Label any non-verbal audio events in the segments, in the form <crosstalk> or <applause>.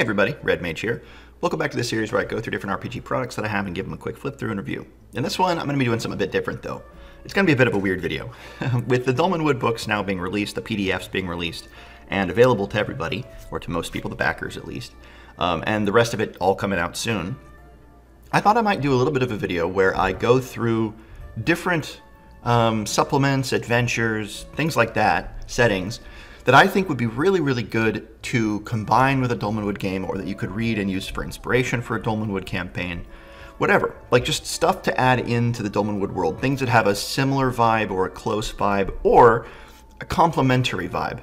Hey everybody, Red Mage here. Welcome back to this series where I go through different RPG products that I have and give them a quick flip through and review. In this one, I'm going to be doing something a bit different though. It's going to be a bit of a weird video. <laughs> With the Dolmenwood books now being released, the PDFs being released, and available to everybody, or to most people, the backers at least, um, and the rest of it all coming out soon, I thought I might do a little bit of a video where I go through different um, supplements, adventures, things like that, settings, that I think would be really, really good to combine with a Dolmenwood game or that you could read and use for inspiration for a Dolmenwood campaign. Whatever. Like just stuff to add into the Dolmenwood world. Things that have a similar vibe or a close vibe or a complementary vibe.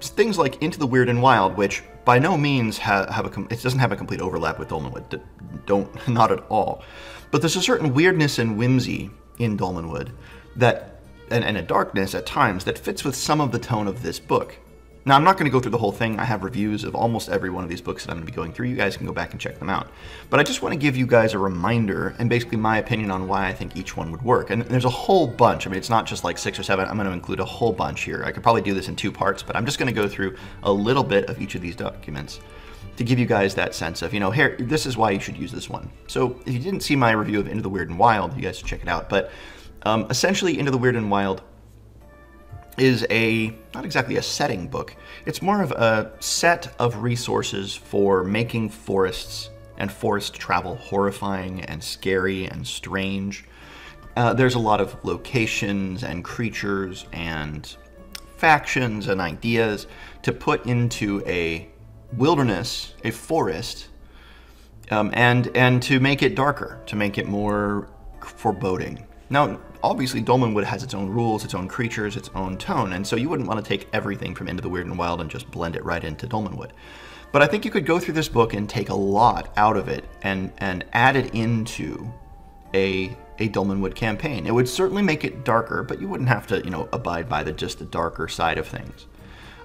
Things like Into the Wyrd and Wild, which by no means ha have a it doesn't have a complete overlap with Dolmenwood. Don't <laughs> not at all. But there's a certain weirdness and whimsy in Dolmenwood that and, and a darkness at times that fits with some of the tone of this book. Now, I'm not going to go through the whole thing. I have reviews of almost every one of these books that I'm going to be going through. You guys can go back and check them out. But I just want to give you guys a reminder and basically my opinion on why I think each one would work. And there's a whole bunch. I mean, it's not just like six or seven. I'm going to include a whole bunch here. I could probably do this in two parts, but I'm just going to go through a little bit of each of these documents to give you guys that sense of, you know, here, this is why you should use this one. So if you didn't see my review of Into the Wyrd and Wild, you guys should check it out. But um, essentially, Into the Wyrd and Wild is a, not exactly a setting book, it's more of a set of resources for making forests and forest travel horrifying and scary and strange. Uh, there's a lot of locations and creatures and factions and ideas to put into a wilderness, a forest, um, and and to make it darker, to make it more foreboding. Now, obviously Dolmenwood has its own rules, its own creatures, its own tone, and so you wouldn't want to take everything from Into the Wyrd and Wild and just blend it right into Dolmenwood. But I think you could go through this book and take a lot out of it and, and add it into a, a Dolmenwood campaign. It would certainly make it darker, but you wouldn't have to, you know, abide by the just the darker side of things.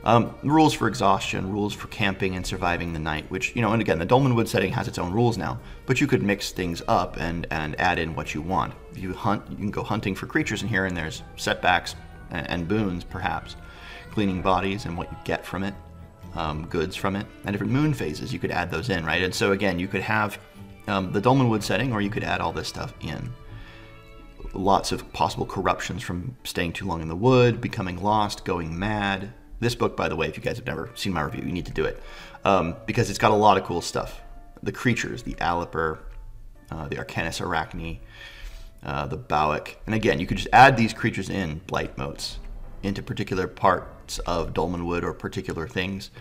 Um, rules for exhaustion, rules for camping and surviving the night, which, you know, and again, the Dolmenwood setting has its own rules now, but you could mix things up and, and add in what you want. You hunt, you can go hunting for creatures in here, and there's setbacks and, and boons, perhaps. Cleaning bodies and what you get from it, um, goods from it, and different moon phases, you could add those in, right? And so, again, you could have um, the Dolmenwood setting, or you could add all this stuff in. Lots of possible corruptions from staying too long in the wood, becoming lost, going mad, this book, by the way, if you guys have never seen my review, you need to do it um, because it's got a lot of cool stuff. The creatures, the Aliper, uh, the Arcanis Arachne, uh, the Bauek. And again, you could just add these creatures in blight motes into particular parts of Dolmenwood or particular things.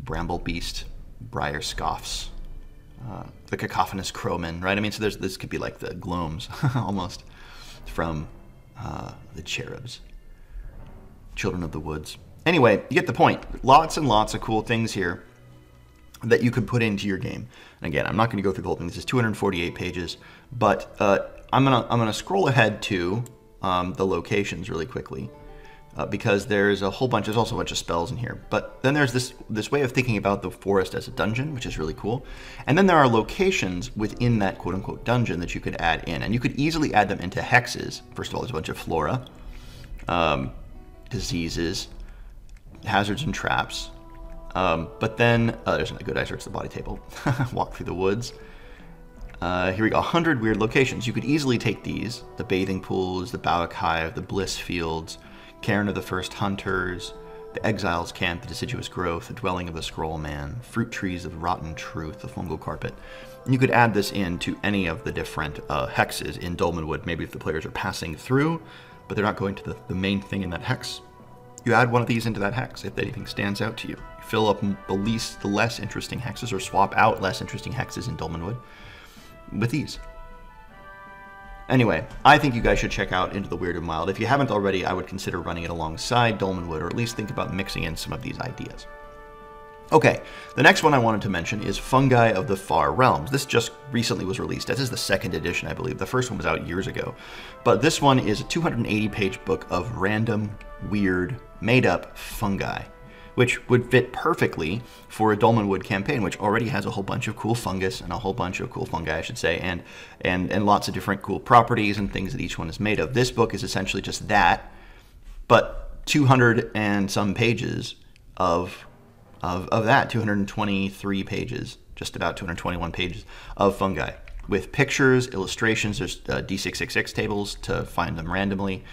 Bramble Beast, Briar Scoffs, uh, the Cacophonous Crowman, right? I mean, so there's this could be like the Glooms <laughs> almost from uh, the Cherubs, Children of the Woods. Anyway, you get the point. Lots and lots of cool things here that you could put into your game. And again, I'm not going to go through the whole thing. This is 248 pages, but uh, I'm gonna I'm gonna scroll ahead to um, the locations really quickly uh, because there's a whole bunch. There's also a bunch of spells in here. But then there's this this way of thinking about the forest as a dungeon, which is really cool. And then there are locations within that quote unquote dungeon that you could add in, and you could easily add them into hexes. First of all, there's a bunch of flora, um, diseases, hazards and traps. Um, but then, uh, there's a good I search the body table. <laughs> Walk through the woods. Uh, here we go, 100 weird locations. You could easily take these, the bathing pools, the Bauek Hive, the Bliss Fields, Cairn of the First Hunters, the Exiles Camp, the Deciduous Growth, the Dwelling of the Scroll Man, Fruit Trees of Rotten Truth, the Fungal Carpet. And you could add this in to any of the different uh, hexes in Dolmenwood, maybe if the players are passing through, but they're not going to the, the main thing in that hex you add one of these into that hex if anything stands out to you. You fill up the least, the less interesting hexes, or swap out less interesting hexes in Dolmenwood with these. Anyway, I think you guys should check out Into the Wyrd and Wild. If you haven't already, I would consider running it alongside Dolmenwood, or at least think about mixing in some of these ideas. Okay, the next one I wanted to mention is Fungi of the Far Realms. This just recently was released. This is the second edition, I believe. The first one was out years ago. But this one is a 280 page book of random, weird, made up fungi, which would fit perfectly for a Dolmenwood campaign, which already has a whole bunch of cool fungus and a whole bunch of cool fungi, I should say, and, and, and lots of different cool properties and things that each one is made of. This book is essentially just that, but 200 and some pages of of, of that 223 pages, just about 221 pages of fungi with pictures, illustrations. There's uh, D666 tables to find them randomly.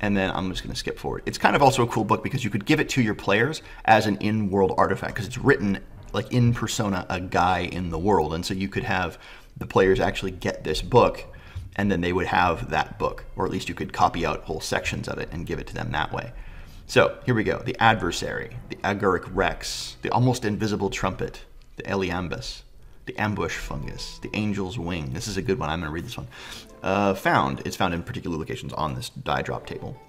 And then I'm just going to skip forward. It's kind of also a cool book because you could give it to your players as an in world artifact because it's written like in persona, a guy in the world. And so you could have the players actually get this book and then they would have that book, or at least you could copy out whole sections of it and give it to them that way. So here we go the adversary, the agaric rex, the almost invisible trumpet, the Eliambus, the ambush fungus, the angel's wing. This is a good one. I'm going to read this one. Uh, found, it's found in particular locations on this die drop table,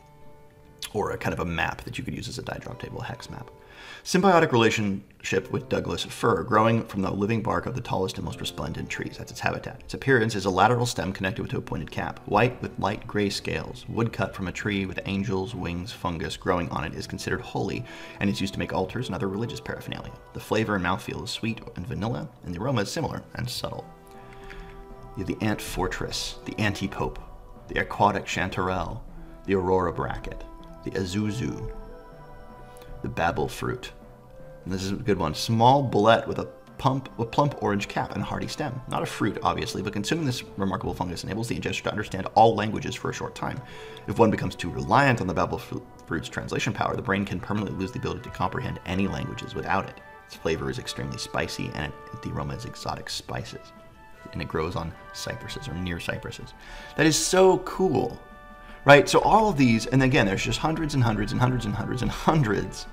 or a kind of a map that you could use as a die drop table, a hex map. Symbiotic relationship with Douglas fir, growing from the living bark of the tallest and most resplendent trees. That's its habitat. Its appearance is a lateral stem connected to a pointed cap. White with light gray scales. Wood cut from a tree with angels' wings fungus growing on it is considered holy and is used to make altars and other religious paraphernalia. The flavor and mouthfeel is sweet and vanilla, and the aroma is similar and subtle. You have the ant fortress, the anti-pope, the aquatic chanterelle, the aurora bracket, the azuzu, the babel fruit. This is a good one. Small bullet with a pump, a plump orange cap and a hardy stem. Not a fruit, obviously, but consuming this remarkable fungus enables the ingester to understand all languages for a short time. If one becomes too reliant on the babel fruit's translation power, the brain can permanently lose the ability to comprehend any languages without it. Its flavor is extremely spicy, and it, the aroma is exotic spices. And it grows on cypresses or near cypresses. That is so cool right? So all of these, and again, there's just hundreds and hundreds and hundreds and hundreds and hundreds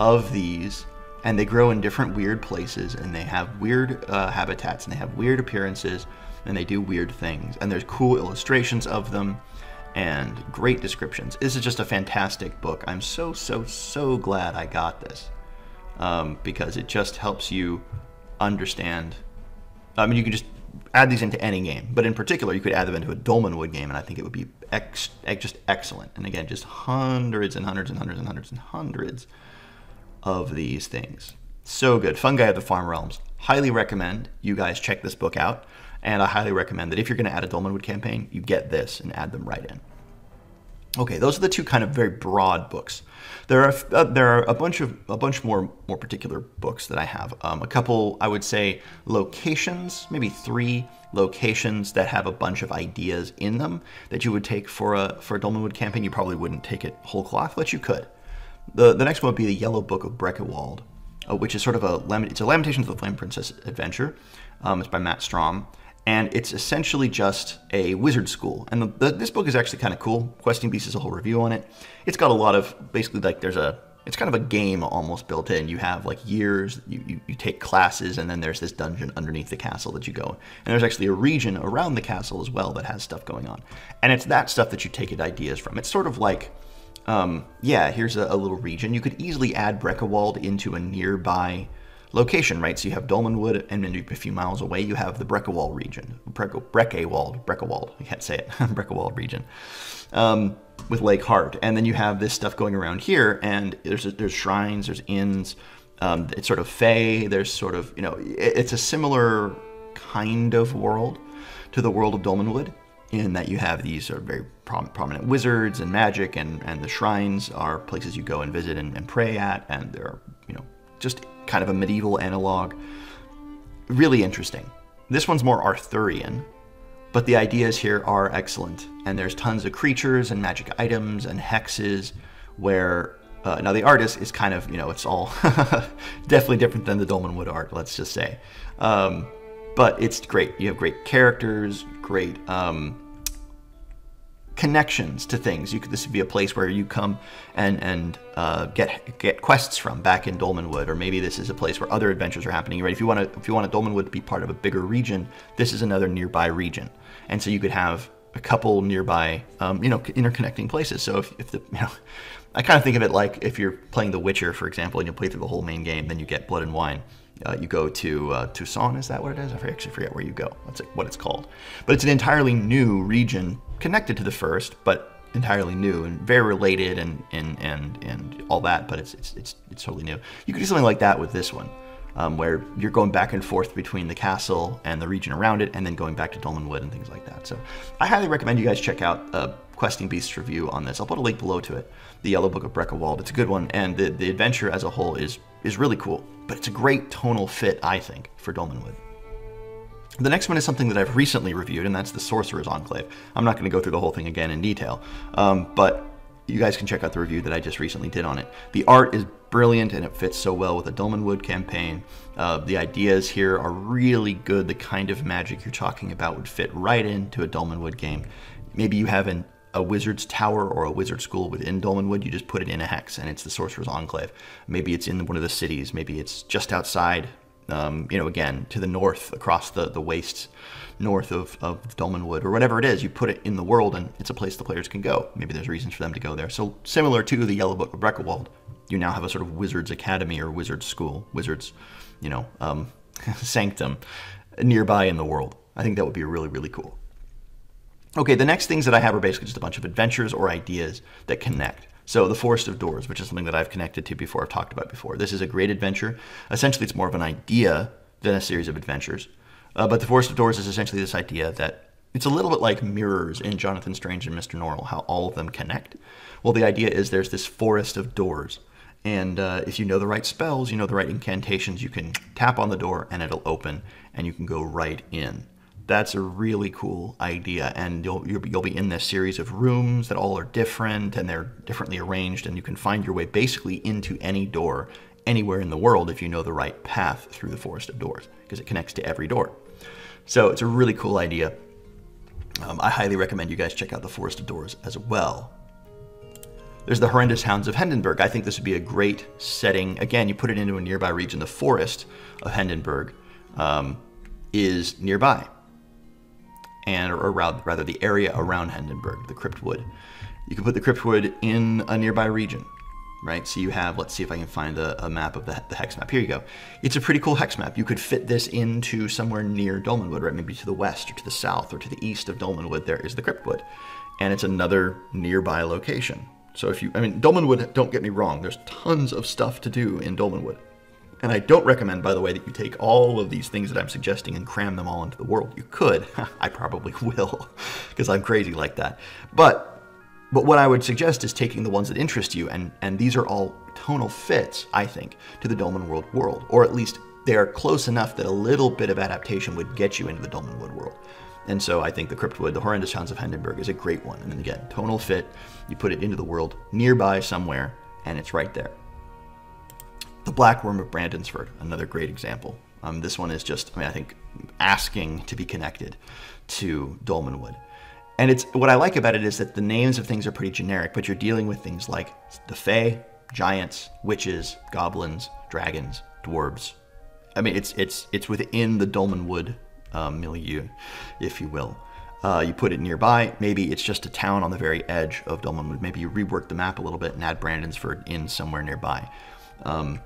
of these, and they grow in different weird places, and they have weird uh, habitats, and they have weird appearances, and they do weird things, and there's cool illustrations of them, and great descriptions. This is just a fantastic book. I'm so, so, so glad I got this um, because it just helps you understand. I mean, you can just add these into any game, but in particular, you could add them into a Dolmenwood game, and I think it would be ex- just excellent. And again, just hundreds and hundreds and hundreds and hundreds and hundreds of these things. So good. Fungi of the Far Realms. Highly recommend you guys check this book out, and I highly recommend that if you're going to add a Dolmenwood campaign, you get this and add them right in. Okay, those are the two kind of very broad books. There are uh, there are a bunch of a bunch more more particular books that I have. Um, a couple, I would say, locations, maybe three locations that have a bunch of ideas in them that you would take for a for a Dolmenwood campaign. You probably wouldn't take it whole cloth, but you could. The the next one would be the Yellow Book of Breckenwald, uh, which is sort of a it's a Lamentations of the Flame Princess adventure. Um, it's by Matt Strom and it's essentially just a wizard school. And the, the, this book is actually kind of cool. Questing Beast is a whole review on it. It's got a lot of basically like there's a it's kind of a game almost built in. You have like years, you, you, you, take classes, and then there's this dungeon underneath the castle that you go. And there's actually a region around the castle as well that has stuff going on. And it's that stuff that you take ideas from. It's sort of like, um, yeah, here's a, a, little region. You could easily add Breckenwald into a nearby location, right? So you have Dolmenwood, and then a few miles away, you have the Breckewald region. Breckewald, Breckewald, I can't say it, <laughs> Breckewald region, um, with Lake Hart. And then you have this stuff going around here, and there's there's shrines, there's inns. Um, it's sort of fey. There's sort of you know, it, it's a similar kind of world to the world of Dolmenwood in that you have these sort of very prom prominent wizards and magic, and and the shrines are places you go and visit and, and pray at, and they're, you know just kind of a medieval analog. Really interesting. This one's more Arthurian, but the ideas here are excellent. And there's tons of creatures and magic items and hexes where uh, now the artist is kind of, you know, it's all <laughs> definitely different than the Dolmenwood art, let's just say. Um, but it's great. You have great characters, great um, connections to things. You could this would be a place where you come and and uh, get get quests from back in Dolmenwood, or maybe this is a place where other adventures are happening. Right? If you want to if you want a Dolmenwood to be part of a bigger region, this is another nearby region, and so you could have a couple nearby, um, you know, interconnecting places. So if, if the <laughs> you know, I kind of think of it like if you're playing The Witcher, for example, and you play through the whole main game, then you get Blood and Wine uh, you go to uh, Toussaint, is that what it is? I actually forget where you go. That's what it's called. But it's an entirely new region connected to the first, but entirely new and very related and and and, and all that. But it's, it's it's it's totally new. You could do something like that with this one, um, where you're going back and forth between the castle and the region around it, and then going back to Dolmenwood and things like that. So I highly recommend you guys check out a Questing Beasts review on this. I'll put a link below to it. The Yellow Book of Breckenwald. It's a good one, and the the adventure as a whole is is really cool, but it's a great tonal fit, I think, for Dolmenwood. The next one is something that I've recently reviewed, and that's the Sorcerer's Enclave. I'm not going to go through the whole thing again in detail, um, but you guys can check out the review that I just recently did on it. The art is brilliant and it fits so well with the Dolmenwood campaign. Uh, the ideas here are really good. The kind of magic you're talking about would fit right into a Dolmenwood game. Maybe you have an, a wizard's tower or a wizard school within Dolmenwood. You just put it in a hex and it's the Sorcerer's Enclave. Maybe it's in one of the cities. Maybe it's just outside um, you know, again, to the north, across the, the wastes north of, of Dolmenwood, or whatever it is, you put it in the world and it's a place the players can go. Maybe there's reasons for them to go there. So similar to the Yellow Book of Breckelwald, you now have a sort of wizard's academy or wizard's school, wizard's, you know, um, <laughs> sanctum nearby in the world. I think that would be really, really cool. Okay, the next things that I have are basically just a bunch of adventures or ideas that connect. So the Forest of Doors, which is something that I've connected to before, I've talked about before. This is a great adventure. Essentially, it's more of an idea than a series of adventures. Uh, but the Forest of Doors is essentially this idea that it's a little bit like mirrors in Jonathan Strange and Mr. Norrell, how all of them connect. Well, the idea is there's this forest of doors. And uh, if you know the right spells, you know the right incantations, you can tap on the door and it'll open and you can go right in that's a really cool idea and you'll, you'll be in this series of rooms that all are different and they're differently arranged and you can find your way basically into any door anywhere in the world if you know the right path through the forest of doors because it connects to every door so it's a really cool idea um, i highly recommend you guys check out the forest of doors as well there's the horrendous hounds of Hendenburgh. I think this would be a great setting. Again, you put it into a nearby region. The forest of Hendenburgh um, is nearby and or rather the area around Hendenburgh, the Cryptwood. You can put the Cryptwood in a nearby region, right? So you have, let's see if I can find a, a map of the, the, hex map. Here you go. It's a pretty cool hex map. You could fit this into somewhere near Dolmenwood, right? Maybe to the west or to the south or to the east of Dolmenwood, there is the Cryptwood. And it's another nearby location. So if you, I mean, Dolmenwood, don't get me wrong, there's tons of stuff to do in Dolmenwood. And I don't recommend, by the way, that you take all of these things that I'm suggesting and cram them all into the world. You could. <laughs> I probably will, <laughs> because I'm crazy like that. But but what I would suggest is taking the ones that interest you, and, and these are all tonal fits, I think, to the Dolmenwood world, world, or at least they are close enough that a little bit of adaptation would get you into the Dolmenwood world. And so I think the Cryptwood, the Horrendous Hounds of Hendenburgh, is a great one. And again, tonal fit, you put it into the world nearby somewhere, and it's right there. The Black Wyrm of Brandonsford, another great example. Um, this one is just, I mean, I think asking to be connected to Dolmenwood. And it's what I like about it is that the names of things are pretty generic, but you're dealing with things like the Fae, giants, witches, goblins, dragons, dwarves. I mean, it's it's it's within the Dolmenwood um, milieu, if you will. Uh, you put it nearby. Maybe it's just a town on the very edge of Dolmenwood. Maybe you rework the map a little bit and add Brandonsford in somewhere nearby. Um,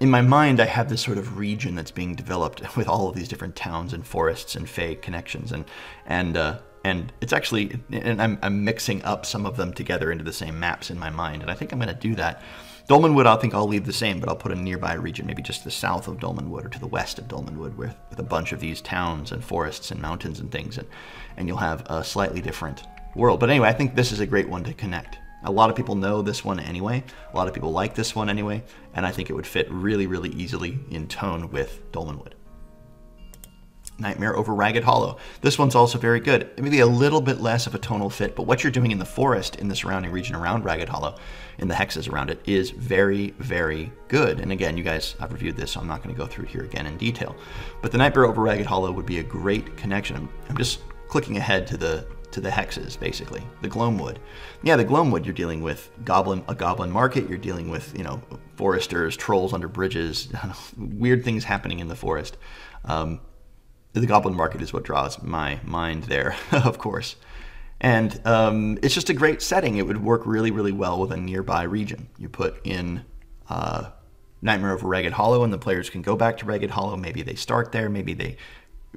in my mind, I have this sort of region that's being developed <laughs> with all of these different towns and forests and fae connections, and and uh, and it's actually, and I'm, I'm mixing up some of them together into the same maps in my mind, and I think I'm going to do that. Dolmenwood, I think I'll leave the same, but I'll put a nearby region, maybe just to the south of Dolmenwood or to the west of Dolmenwood, with, with a bunch of these towns and forests and mountains and things, and and you'll have a slightly different world. But anyway, I think this is a great one to connect. A lot of people know this one anyway. A lot of people like this one anyway, and I think it would fit really, really easily in tone with Dolmenwood. Nightmare over Ragged Hollow. This one's also very good. Maybe a little bit less of a tonal fit, but what you're doing in the forest in the surrounding region around Ragged Hollow, in the hexes around it, is very, very good. And again, you guys, I've reviewed this, so I'm not going to go through here again in detail. But the Nightmare over Ragged Hollow would be a great connection. I'm just clicking ahead to the to the hexes, basically. The Gloamwood. Yeah, the Gloamwood, you're dealing with goblin a goblin market, you're dealing with, you know, foresters, trolls under bridges, <laughs> weird things happening in the forest. Um, the goblin market is what draws my mind there, <laughs> of course. And um, it's just a great setting. It would work really, really well with a nearby region. You put in uh, Nightmare over Ragged Hollow, and the players can go back to Ragged Hollow. Maybe they start there. Maybe they,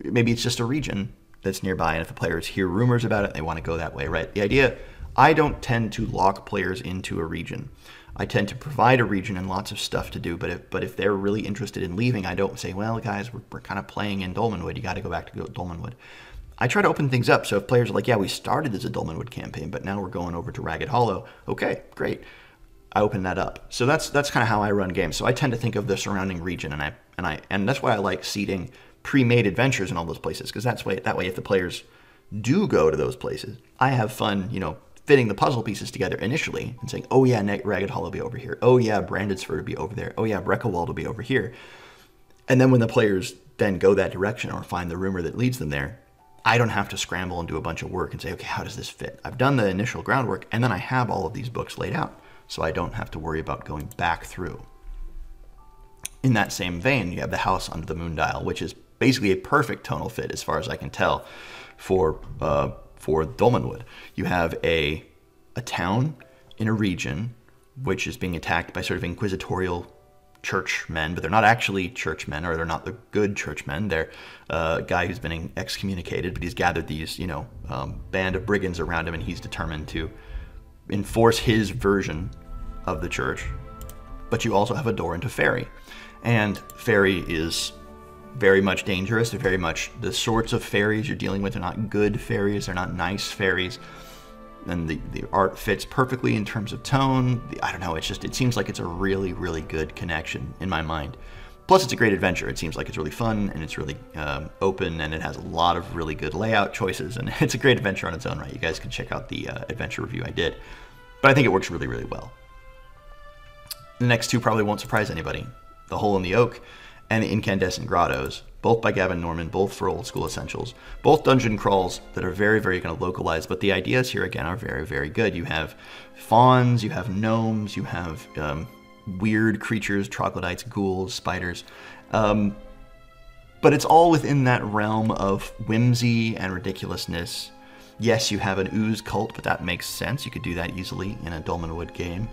maybe it's just a region that's nearby, and if the players hear rumors about it, they want to go that way, right? The idea, I don't tend to lock players into a region. I tend to provide a region and lots of stuff to do, but if, but if they're really interested in leaving, I don't say, well, guys, we're, we're kind of playing in Dolmenwood. You got to go back to Dolmenwood. I try to open things up. So if players are like, yeah, we started as a Dolmenwood campaign, but now we're going over to Ragged Hollow. Okay, great. I open that up. So that's that's kind of how I run games. So I tend to think of the surrounding region, and I and I and that's why I like seeding pre-made adventures in all those places because that's way that way if the players do go to those places, I have fun, you know, fitting the puzzle pieces together initially and saying, oh yeah, Ragged Hollow will be over here. Oh yeah, Branded will be over there. Oh yeah, Breckelwald will be over here. And then when the players then go that direction or find the rumor that leads them there, I don't have to scramble and do a bunch of work and say, okay, how does this fit? I've done the initial groundwork and then I have all of these books laid out. So I don't have to worry about going back through. In that same vein, you have the house under the moon dial, which is basically a perfect tonal fit as far as I can tell for uh, for Dolmenwood. You have a a town in a region which is being attacked by sort of inquisitorial churchmen, but they're not actually churchmen, or they're not the good churchmen. They're uh, a guy who's been excommunicated, but he's gathered these, you know, um, band of brigands around him, and he's determined to enforce his version of the church. But you also have a door into Faerie, and Faerie is very much dangerous. They're very much the sorts of fairies you're dealing with are not good fairies. They're not nice fairies. And the, the art fits perfectly in terms of tone. I don't know. It's just, it seems like it's a really, really good connection in my mind. Plus, it's a great adventure. It seems like it's really fun and it's really um, open and it has a lot of really good layout choices. And <laughs> it's a great adventure on its own right. You guys can check out the uh, adventure review I did. But I think it works really, really well. The next two probably won't surprise anybody. The Hole in the Oak and Incandescent Grottos, both by Gavin Norman, both for old school essentials, both dungeon crawls that are very, very kind of localized, but the ideas here again are very, very good. You have fauns, you have gnomes, you have um, weird creatures, troglodytes, ghouls, spiders. Um, but it's all within that realm of whimsy and ridiculousness. Yes, you have an ooze cult, but that makes sense. You could do that easily in a Dolmenwood game.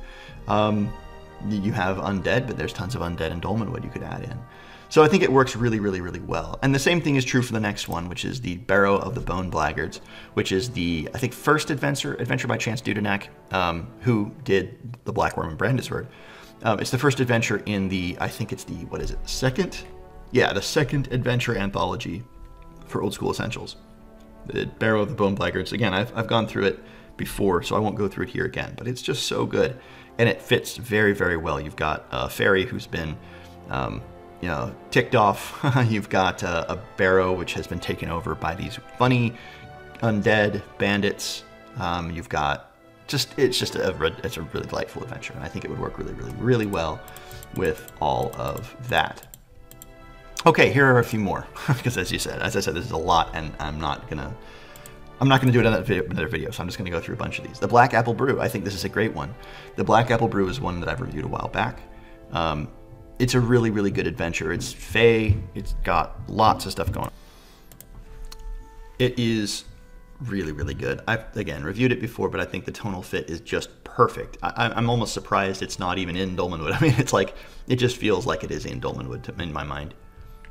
Um, you have undead, but there's tons of undead in Dolmenwood you could add in. So I think it works really, really, really well. And the same thing is true for the next one, which is the Barrow of the Bone Blackguards, which is the, I think, first adventure, adventure by Chance Dudinack, um, who did the Black Wyrm and Brandonsford. Um, it's the first adventure in the, I think it's the, what is it, second? Yeah, the second adventure anthology for Old School Essentials. The Barrow of the Bone Blackguards. Again, I've, I've gone through it before, so I won't go through it here again, but it's just so good. And it fits very, very well. You've got a fairy who's been, um, you know, ticked off. <laughs> You've got a, a, barrow which has been taken over by these funny undead bandits. Um, you've got just, it's just a, it's a really delightful adventure. And I think it would work really, really, really well with all of that. Okay, here are a few more, <laughs> because as you said, as I said, this is a lot, and I'm not gonna I'm not going to do it in another video, another video, so I'm just going to go through a bunch of these. The Black Apple Brew, I think this is a great one. The Black Apple Brew is one that I've reviewed a while back. Um, it's a really, really good adventure. It's fey. It's got lots of stuff going on. It is really, really good. I've, again, reviewed it before, but I think the tonal fit is just perfect. I, am almost surprised it's not even in Dolmenwood. <laughs> I mean, it's like, it just feels like it is in Dolmenwood in my mind.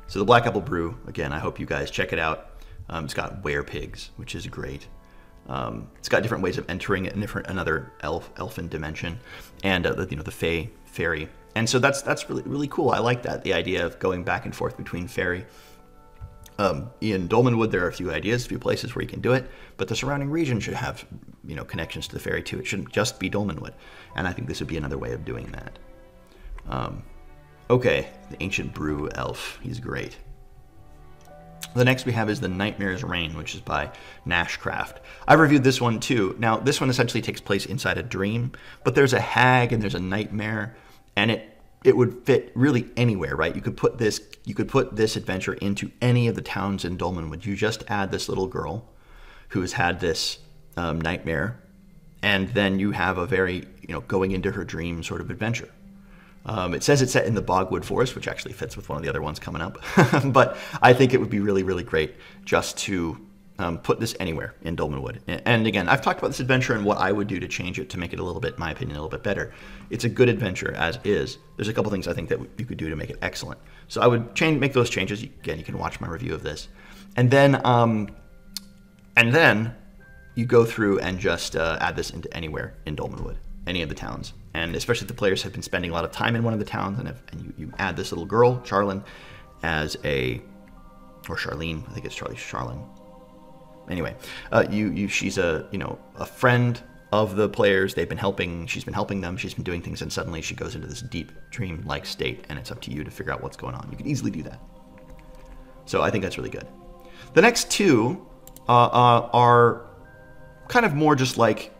So the Black Apple Brew, again, I hope you guys check it out. Um, it's got werepigs, which is great. Um, it's got different ways of entering it, different another elf elfin dimension, and uh, you know the fey fairy. And so that's that's really really cool. I like that the idea of going back and forth between fairy. Um, in Dolmenwood, there are a few ideas, a few places where you can do it, but the surrounding region should have you know connections to the fairy too. It shouldn't just be Dolmenwood, and I think this would be another way of doing that. Um, okay, the ancient brew elf. He's great. The next we have is The Nightmare's Reign, which is by Nashcraft. I've reviewed this one too. Now, this one essentially takes place inside a dream, but there's a hag and there's a nightmare, and it it would fit really anywhere, right? You could put this you could put this adventure into any of the towns in Dolmenwood. You just add this little girl who has had this um, nightmare, and then you have a very you know going into her dream sort of adventure. Um, it says it's set in the Bogwood Forest, which actually fits with one of the other ones coming up. <laughs> but I think it would be really, really great just to um, put this anywhere in Dolmenwood. And again, I've talked about this adventure and what I would do to change it to make it a little bit, my opinion, a little bit better. It's a good adventure as is. There's a couple things I think that you could do to make it excellent. So I would change, make those changes. Again, you can watch my review of this, and then, um, and then you go through and just uh, add this into anywhere in Dolmenwood any of the towns. And especially if the players have been spending a lot of time in one of the towns, and, if, and you, you add this little girl, Charlene, as a, or Charlene, I think it's Charlie Charlene. Anyway, uh, you, you, she's a, you know, a friend of the players. They've been helping, she's been helping them, she's been doing things, and suddenly she goes into this deep dream-like state, and it's up to you to figure out what's going on. You can easily do that. So I think that's really good. The next two uh, uh, are kind of more just like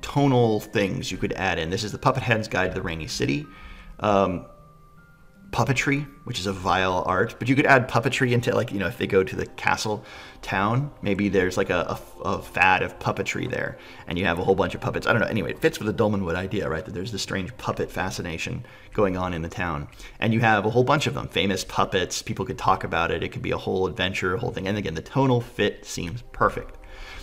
tonal things you could add in. This is the Puppet Head's Guide to the Rainy City. Um, puppetry, which is a vile art, but you could add puppetry into like, you know, if they go to the castle town, maybe there's like a, a, a, fad of puppetry there and you have a whole bunch of puppets. I don't know. Anyway, it fits with the Dolmenwood idea, right? That there's this strange puppet fascination going on in the town. And you have a whole bunch of them, famous puppets. People could talk about it. It could be a whole adventure, a whole thing. And again, the tonal fit seems perfect.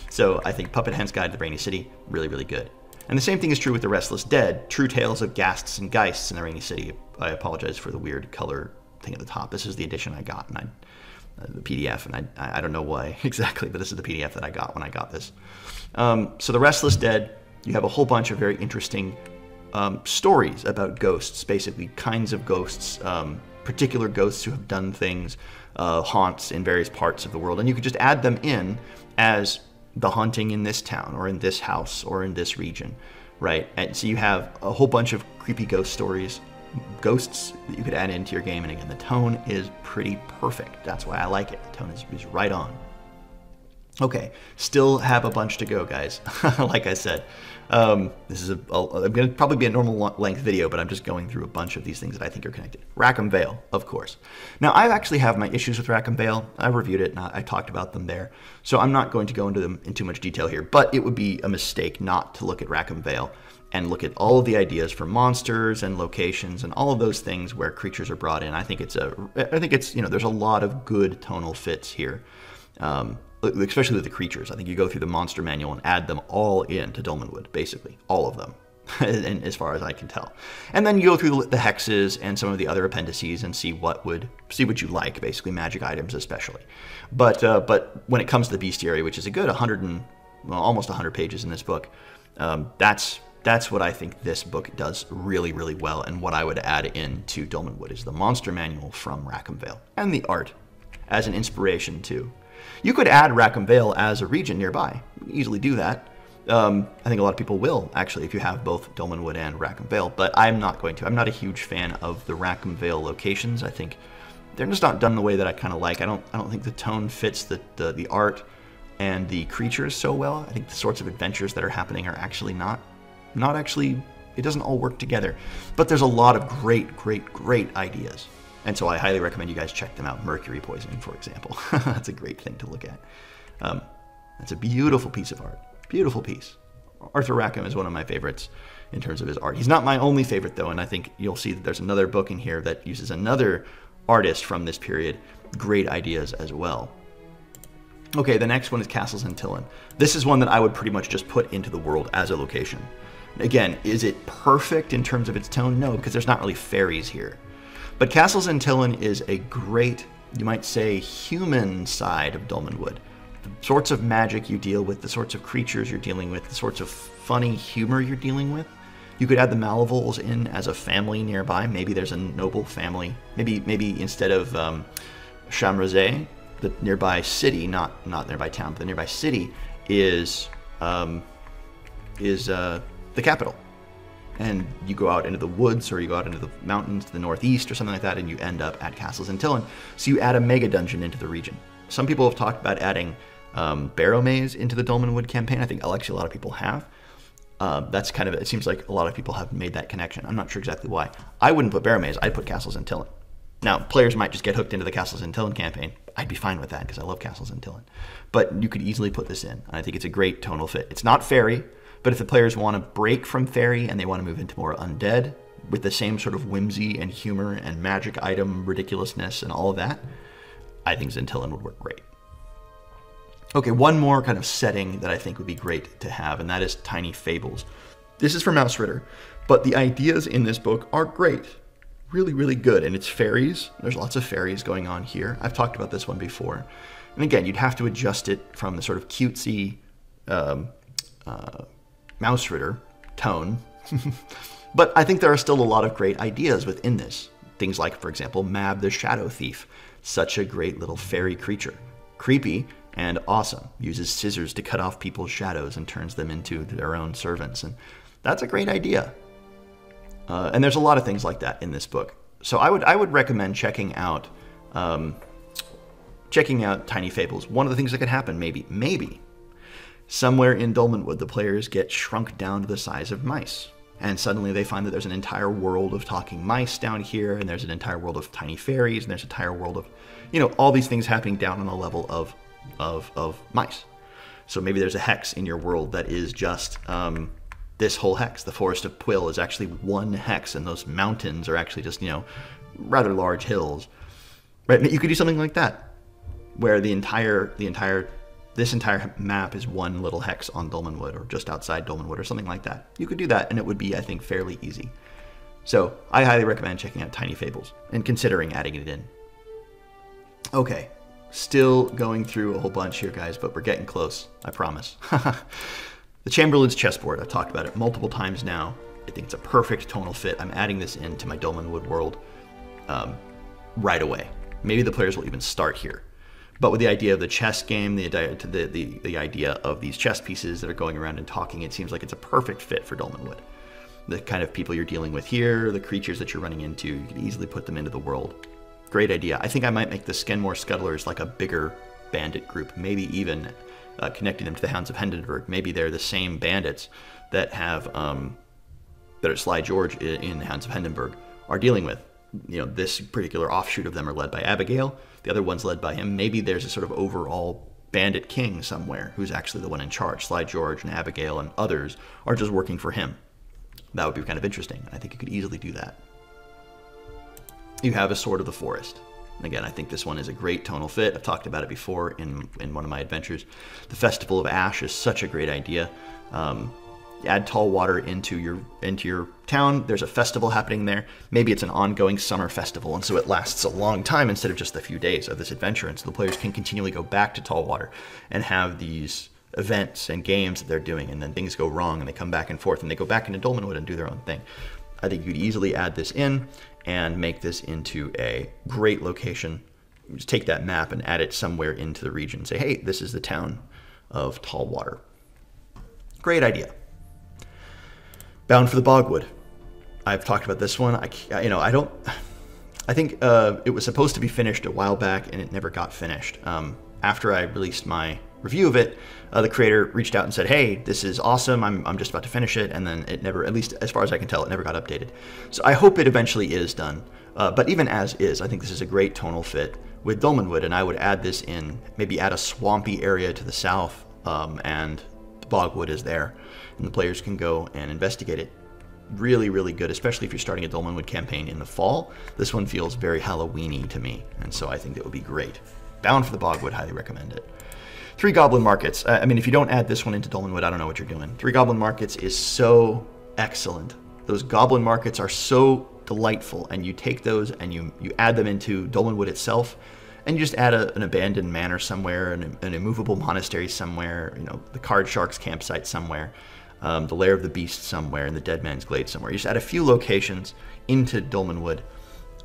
So I think Puppet Head's Guide to the Rainy City, really, really good. And the same thing is true with The Restless Dead, true tales of ghasts and geists in the Rainy City. I apologize for the weird color thing at the top. This is the edition I got, and I, uh, the PDF, and I, I don't know why <laughs> exactly, but this is the PDF that I got when I got this. Um, so The Restless Dead, you have a whole bunch of very interesting um, stories about ghosts, basically kinds of ghosts, um, particular ghosts who have done things, uh, haunts in various parts of the world, and you could just add them in as the hunting in this town or in this house or in this region, right? And so you have a whole bunch of creepy ghost stories, ghosts that you could add into your game. And again, the tone is pretty perfect. That's why I like it. The tone is, is right on. Okay, still have a bunch to go, guys. <laughs> like I said, um, this is a, a, I'm going to probably be a normal length video, but I'm just going through a bunch of these things that I think are connected. Rackham Vale, of course. Now, I actually have my issues with Rackham Vale. I reviewed it and I talked about them there. So I'm not going to go into them in too much detail here, but it would be a mistake not to look at Rackham Vale and look at all of the ideas for monsters and locations and all of those things where creatures are brought in. I think it's a, I think it's, you know, there's a lot of good tonal fits here. Um, especially the creatures. I think you go through the monster manual and add them all in to Dolmenwood, basically, all of them, <laughs> and as far as I can tell. And then you go through the hexes and some of the other appendices and see what would see what you like, basically magic items especially. But uh, but when it comes to the bestiary, which is a good 100 and well, almost 100 pages in this book, um, that's that's what I think this book does really, really well, and what I would add in to Dolmenwood is the monster manual from Rackham Vale and the art as an inspiration too. You could add Rackham Vale as a region nearby. easily do that. Um, I think a lot of people will, actually, if you have both Dolmenwood and Rackham Vale, but I'm not going to. I'm not a huge fan of the Rackham Vale locations. I think they're just not done the way that I kind of like. I don't I don't think the tone fits the, the, the art and the creatures so well. I think the sorts of adventures that are happening are actually not not actually it doesn't all work together. But there's a lot of great, great, great ideas. And so I highly recommend you guys check them out. Mercury poisoning, for example. <laughs> That's a great thing to look at. Um, that's a beautiful piece of art. Beautiful piece. Arthur Rackham is one of my favorites in terms of his art. He's not my only favorite, though, and I think you'll see that there's another book in here that uses another artist from this period. Great ideas as well. Okay, the next one is Castle Xyntillan. This is one that I would pretty much just put into the world as a location. Again, is it perfect in terms of its tone? No, because there's not really fairies here. But Castle Xyntillan is a great, you might say, human side of Dolmenwood. The sorts of magic you deal with, the sorts of creatures you're dealing with, the sorts of funny humor you're dealing with. You could add the Malevols in as a family nearby. Maybe there's a noble family. Maybe maybe instead of um, Chamrazay, the nearby city, not not nearby town, but the nearby city is um, is uh, the capital and you go out into the woods or you go out into the mountains to the northeast or something like that, and you end up at Castle Xyntillan. So you add a mega dungeon into the region. Some people have talked about adding um, Barrowmaze into the Dolmenwood campaign. I think actually a lot of people have. Uh, that's kind of it. Seems like a lot of people have made that connection. I'm not sure exactly why. I wouldn't put Barrowmaze. I'd put Castle Xyntillan. Now, players might just get hooked into the Castle Xyntillan campaign. I'd be fine with that because I love Castle Xyntillan. But you could easily put this in. I think it's a great tonal fit. It's not fairy, but if the players want to break from fairy and they want to move into more undead with the same sort of whimsy and humor and magic item ridiculousness and all of that, I think Xyntillan would work great. Okay, one more kind of setting that I think would be great to have, and that is Tiny Fables. This is from Mausritter, but the ideas in this book are great. Really, really good. And it's fairies. There's lots of fairies going on here. I've talked about this one before. And again, you'd have to adjust it from the sort of cutesy um, uh, Mausritter tone. <laughs> but I think there are still a lot of great ideas within this. Things like, for example, Mab the Shadow Thief, such a great little fairy creature. Creepy, and awesome. Uses scissors to cut off people's shadows and turns them into their own servants. And that's a great idea. Uh, and there's a lot of things like that in this book. So I would I would recommend checking out um, checking out Tiny Fables. One of the things that could happen, maybe, maybe, somewhere in Dolmenwood, the players get shrunk down to the size of mice. And suddenly they find that there's an entire world of talking mice down here, and there's an entire world of tiny fairies, and there's an entire world of, you know, all these things happening down on the level of, of, of mice. So maybe there's a hex in your world that is just um, this whole hex. The Forest of Quill is actually one hex, and those mountains are actually just, you know, rather large hills. Right? You could do something like that, where the entire the entire this entire map is one little hex on Dolmenwood or just outside Dolmenwood or something like that. You could do that and it would be, I think, fairly easy. So I highly recommend checking out Tiny Fables and considering adding it in. Okay, still going through a whole bunch here, guys, but we're getting close, I promise. <laughs> the Chamberlain's chessboard, I've talked about it multiple times now. I think it's a perfect tonal fit. I'm adding this into my Dolmenwood world um, right away. Maybe the players will even start here. But with the idea of the chess game, the, the, the, the idea of these chess pieces that are going around and talking, it seems like it's a perfect fit for Dolmenwood. The kind of people you're dealing with here, the creatures that you're running into, you can easily put them into the world. Great idea. I think I might make the Skenmore Scuttlers like a bigger bandit group, maybe even uh, connecting them to the Hounds of Hendenburgh. Maybe they're the same bandits that have um, that are Sly George in, in Hounds of Hendenburgh are dealing with you know, this particular offshoot of them are led by Abigail. The other one's led by him. Maybe there's a sort of overall bandit king somewhere who's actually the one in charge. Sly George and Abigail and others are just working for him. That would be kind of interesting. I think you could easily do that. You have a Sword of the Forest. Again, I think this one is a great tonal fit. I've talked about it before in, in one of my adventures. The Festival of Ash is such a great idea. Um, add Tallwater into your into your town. There's a festival happening there. Maybe it's an ongoing summer festival, and so it lasts a long time instead of just a few days of this adventure. And so the players can continually go back to Tallwater and have these events and games that they're doing, and then things go wrong, and they come back and forth, and they go back into Dolmenwood and do their own thing. I think you could easily add this in and make this into a great location. Just take that map and add it somewhere into the region. Say, hey, this is the town of Tallwater. Great idea. Bound for the Bogwood. I've talked about this one. I, you know, I don't. I think uh, it was supposed to be finished a while back, and it never got finished. Um, after I released my review of it, uh, the creator reached out and said, "Hey, this is awesome. I'm, I'm just about to finish it," and then it never, at least as far as I can tell, it never got updated. So I hope it eventually is done. Uh, but even as is, I think this is a great tonal fit with Dolmenwood, and I would add this in, maybe add a swampy area to the south, um, and the Bogwood is there and the players can go and investigate it. Really, really good, especially if you're starting a Dolmenwood campaign in the fall. This one feels very Halloweeny to me, and so I think that would be great. Bound for the Bogwood highly recommend it. Three Goblin Markets. I mean, if you don't add this one into Dolmenwood, I don't know what you're doing. Three Goblin Markets is so excellent. Those Goblin Markets are so delightful, and you take those and you, you add them into Dolmenwood itself, and you just add a, an abandoned manor somewhere, an, an immovable monastery somewhere, you know, the Card Sharks campsite somewhere um, the Lair of the Beast somewhere, and the Dead Man's Glade somewhere. You just add a few locations into Dolmenwood,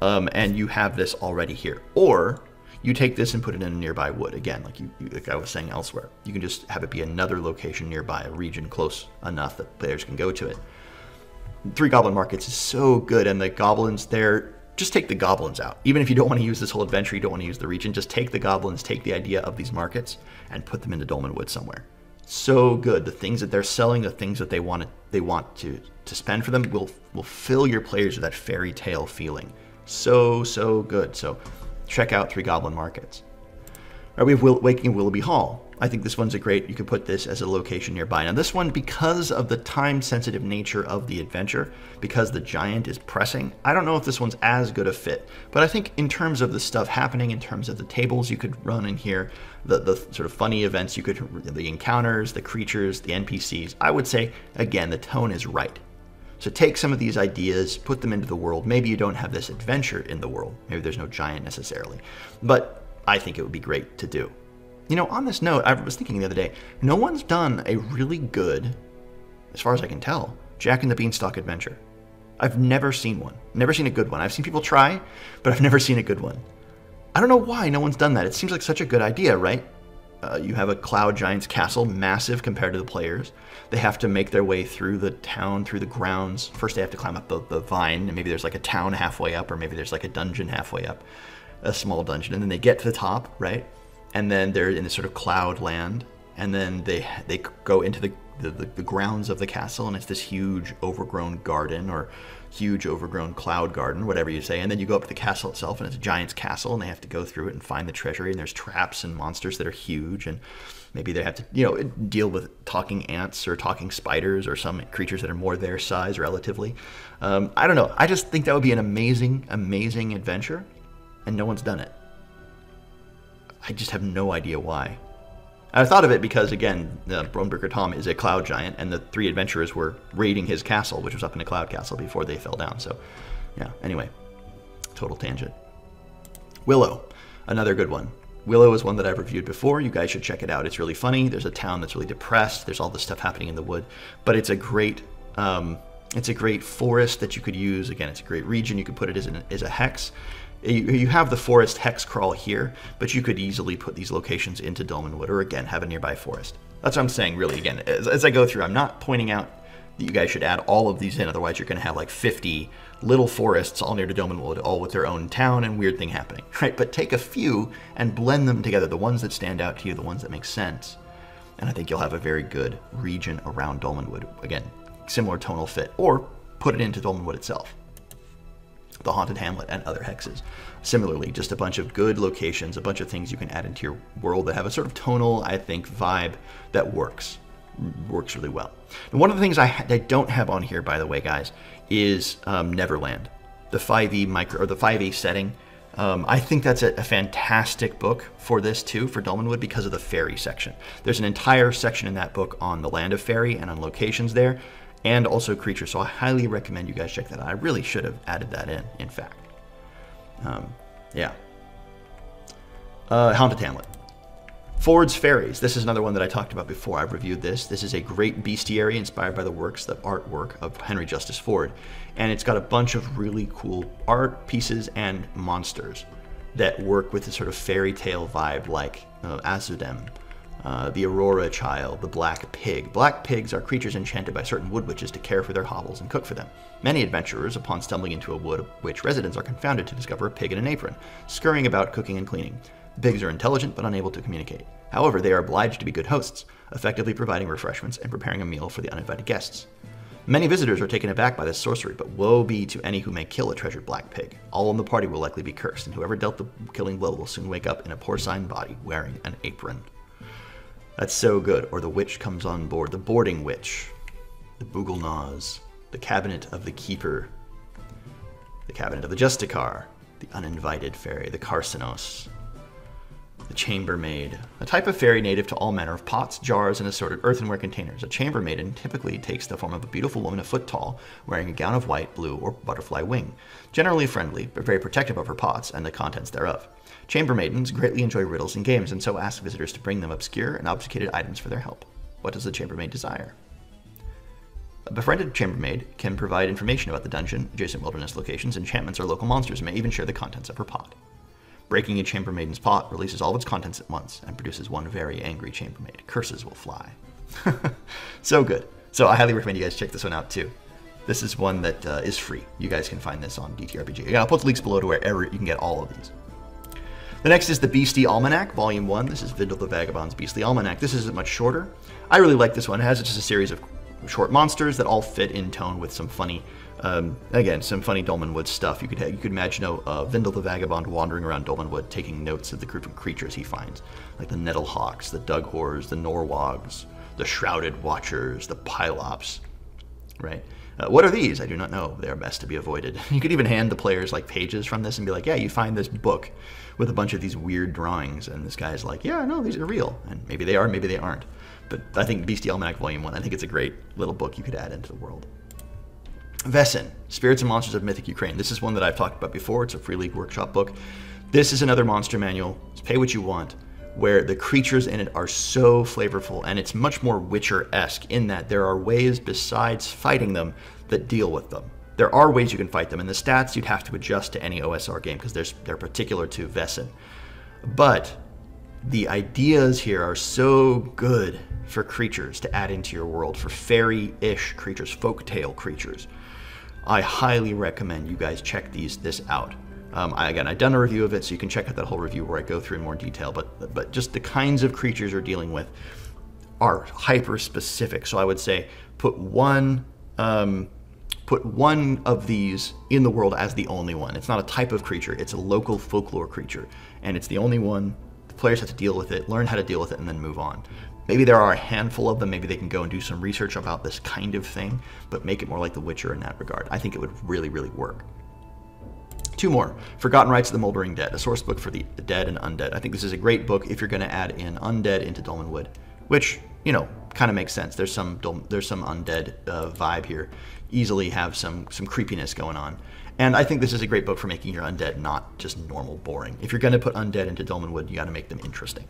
um, and you have this already here. Or you take this and put it in a nearby wood. Again, like, you, like I was saying elsewhere. You can just have it be another location nearby, a region close enough that players can go to it. Three Goblin Markets is so good, and the goblins there, just take the goblins out. Even if you don't want to use this whole adventure, you don't want to use the region, just take the goblins, take the idea of these markets, and put them into Dolmenwood somewhere so good. The things that they're selling, the things that they want to, they want to to spend for them will will fill your players with that fairy tale feeling. So so good. So check out Three Goblin Markets. All right, we have Will, Waking Willoughby Hall. I think this one's a great, you could put this as a location nearby. Now this one, because of the time-sensitive nature of the adventure, because the giant is pressing, I don't know if this one's as good a fit. But I think in terms of the stuff happening, in terms of the tables you could run in here, the, the sort of funny events you could, the encounters, the creatures, the NPCs, I would say, again, the tone is right. So take some of these ideas, put them into the world. Maybe you don't have this adventure in the world. Maybe there's no giant necessarily. But I think it would be great to do. You know, on this note, I was thinking the other day, no one's done a really good, as far as I can tell, Jack and the Beanstalk adventure. I've never seen one. Never seen a good one. I've seen people try, but I've <laughs> never seen a good one. I don't know why no one's done that. It seems like such a good idea, right? uh, you have a Cloud Giant's castle, massive compared to the players. They have to make their way through the town, through the grounds. First, they have to climb up the, the vine, and maybe there's like a town halfway up, or maybe there's like a dungeon halfway up, a small dungeon. And then they get to the top, right? And then they're in this sort of cloud land, and then they they go into the the, the, the, grounds of the castle, and it's this huge overgrown garden or huge overgrown cloud garden, whatever you say. And then you go up to the castle itself, and it's a giant's castle, and they have to go through it and find the treasury. And there's traps and monsters that are huge, and maybe they have to, you know, deal with talking ants or talking spiders or some creatures that are more their size relatively. Um, I don't know. I just think that would be an amazing, amazing adventure, and no one's done it. I just have no idea why. I thought of it because, again, uh, Bronebreaker Tom is a cloud giant, and the three adventurers were raiding his castle, which was up in a cloud castle before they fell down. So, yeah, anyway, total tangent. Willow, another good one. Willow is one that I've reviewed before. You guys should check it out. It's really funny. There's a town that's really depressed. There's all this stuff happening in the wood, but it's a great, um, it's a great forest that you could use. Again, it's a great region. You could put it as, an, as a hex, you have the forest hex crawl here, but you could easily put these locations into Dolmenwood or again have a nearby forest. That's what I'm saying really again. As, as I go through, I'm not pointing out that you guys should add all of these in, otherwise you're going to have like 50 little forests all near to Dolmenwood, all with their own town and weird thing happening, <laughs> right? But take a few and blend them together, the ones that stand out to you, the ones that make sense. And I think you'll have a very good region around Dolmenwood. Again, similar tonal fit, or put it into Dolmenwood itself the Haunted Hamlet, and other hexes. Similarly, just a bunch of good locations, a bunch of things you can add into your world that have a sort of tonal, I think, vibe that works. Works really well. And one of the things I, I don't have on here, by the way, guys, is um, Neverland, the 5e micro or the 5e setting. Um, I think that's a, a, fantastic book for this too, for Dolmenwood, because of the fairy section. There's an entire section in that book on the land of fairy and on locations there and also creatures. So I highly recommend you guys check that out. I really should have added that in, in fact. Um, yeah. Uh, Haunted Hamlet. Ford's Fairies. This is another one that I talked about before. I've reviewed this. This is a great bestiary inspired by the works, the artwork of Henry Justice Ford. And it's got a bunch of really cool art pieces and monsters that work with this sort of fairy tale vibe like uh, Azudem uh, the Aurora Child, the Black Pig. Black pigs are creatures enchanted by certain wood witches to care for their hovels and cook for them. Many adventurers, upon stumbling into a wood witch residence, are confounded to discover a pig in an apron, scurrying about cooking and cleaning. The pigs are intelligent but unable to communicate. However, they are obliged to be good hosts, effectively providing refreshments and preparing a meal for the uninvited guests. Many visitors are taken aback by this sorcery, but woe be to any who may kill a treasured black pig. All in the party will likely be cursed, and whoever dealt the killing blow will soon wake up in a porcine body wearing an apron. That's so good. Or the witch comes on board. The boarding witch. The Boogle The cabinet of the keeper. The cabinet of the Justicar. The uninvited fairy. The Carcinos. The chambermaid. A type of fairy native to all manner of pots, jars, and assorted earthenware containers. A chambermaiden typically takes the form of a beautiful woman a foot tall, wearing a gown of white, blue, or butterfly wing. Generally friendly, but very protective of her pots and the contents thereof. Chambermaidens greatly enjoy riddles and games, and so ask visitors to bring them obscure and obfuscated items for their help. What does the chambermaid desire? A befriended chambermaid can provide information about the dungeon, adjacent wilderness locations, enchantments, or local monsters, and may even share the contents of her pot. Breaking a chambermaiden's pot releases all of its contents at once and produces one very angry chambermaid. Curses will fly. <laughs> so good. So I highly recommend you guys check this one out too. This is one that uh, is free. You guys can find this on DTRPG. I'll put the links below to wherever you can get all of these. The next is the Beastie Almanac, Volume 1. This is Vindel the Vagabond's Beastly Almanac. This is much shorter. I really like this one. It has just a series of short monsters that all fit in tone with some funny, um, again, some funny Dolmenwood stuff. You could you could imagine uh, Vindel the Vagabond wandering around Dolmenwood taking notes of the group of creatures he finds, like the Nettlehawks, the Dughors, the Norwogs, the Shrouded Watchers, the Pylops, right? Uh, what are these? I do not know. They are best to be avoided. <laughs> You could even hand the players like pages from this and be like, yeah, you find this book with a bunch of these weird drawings. And this guy's like, yeah, no, these are real. And maybe they are, maybe they aren't. But I think Beastie Almanac Volume 1, I think it's a great little book you could add into the world. Vaesen, Spirits and Monsters of Mythic Ukraine. This is one that I've talked about before. It's a Free League Workshop book. This is another monster manual. It's pay what you want where the creatures in it are so flavorful and it's much more Witcher-esque in that there are ways besides fighting them that deal with them. There are ways you can fight them, and the stats you'd have to adjust to any OSR game because they're particular to Vaesen. But the ideas here are so good for creatures to add into your world, for fairy-ish creatures, folktale creatures. I highly recommend you guys check these this out. Um, I, again, I've done a review of it, so you can check out that whole review where I go through in more detail. But but just the kinds of creatures you're dealing with are hyper specific. So I would say put one um, put one of these in the world as the only one. It's not a type of creature; it's a local folklore creature, and it's the only one. The players have to deal with it, learn how to deal with it, and then move on. Maybe there are a handful of them. Maybe they can go and do some research about this kind of thing, but make it more like The Witcher in that regard. I think it would really, really work. Two more. Forgotten Rites of the Moldering Dead, a source book for the dead and undead. I think this is a great book if you're going to add in undead into Dolmenwood, which, you know, kind of makes sense. There's some there's some undead uh, vibe here. Easily have some some creepiness going on. And I think this is a great book for making your undead not just normal boring. If you're going to put undead into Dolmenwood, you got to make them interesting.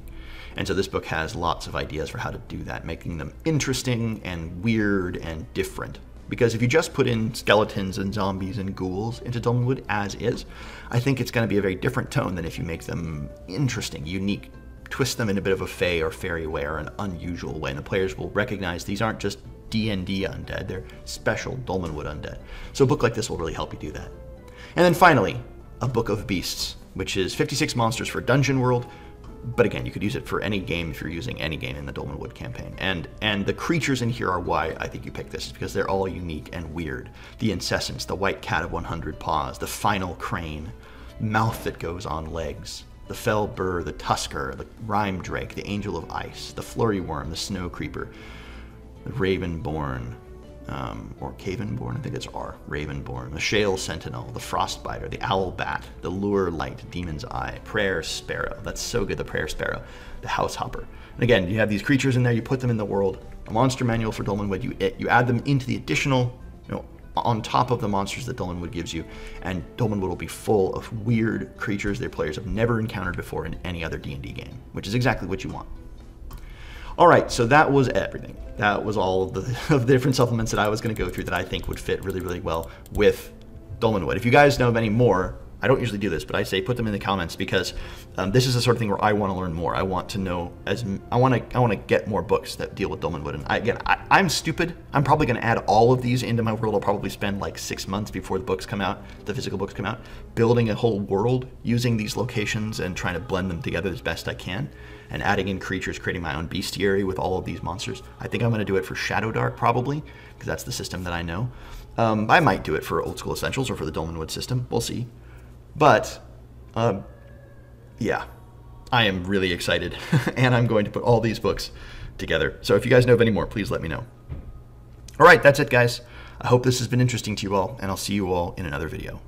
And so this book has lots of ideas for how to do that, making them interesting and weird and different. Because if you just put in skeletons and zombies and ghouls into Dolmenwood as is, I think it's going to be a very different tone than if you make them interesting, unique, twist them in a bit of a fey or fairy way or an unusual way, and the players will recognize these aren't just D&D undead, they're special Dolmenwood undead. So a book like this will really help you do that. And then finally, a Book of Beasts, which is 56 monsters for Dungeon World, but again, you could use it for any game if you're using any game in the Dolmenwood campaign. And and the creatures in here are why I think you pick this, because they're all unique and weird. The incessants, the white cat of 100 paws, the final crane, mouth that goes on legs, the fell burr, the tusker, the rime drake, the angel of ice, the flurry worm, the snow creeper, the ravenborn, um, or Cavenborn, I think it's R, Ravenborn, the Shale Sentinel, the Frostbiter, the Owl Bat, the Lure Light, Demon's Eye, Prayer Sparrow. That's so good, the Prayer Sparrow, the House Hopper. And again, you have these creatures in there, you put them in the world, a monster manual for Dolmenwood, you, you add them into the additional, you know, on top of the monsters that Dolmenwood gives you, and Dolmenwood will be full of weird creatures their players have never encountered before in any other D&D game, which is exactly what you want. All right, so that was everything. That was all of the, <laughs> of the different supplements that I was going to go through that I think would fit really, really well with Dolmenwood. If you guys know of any more, I don't usually do this, but I say put them in the comments because um, this is the sort of thing where I want to learn more. I want to know as I want to I want to get more books that deal with Dolmenwood. And I, again, I, I'm stupid. I'm probably going to add all of these into my world. I'll probably spend like six months before the books come out, the physical books come out, building a whole world using these locations and trying to blend them together as best I can and adding in creatures, creating my own bestiary with all of these monsters. I think I'm going to do it for Shadowdark probably, because that's the system that I know. Um, I might do it for Old School Essentials or for the Dolmenwood system. We'll see. But, um, yeah, I am really excited, <laughs> and I'm going to put all these books together. So if you guys know of any more, please let me know. All right, that's it, guys. I hope this has been interesting to you all, and I'll see you all in another video.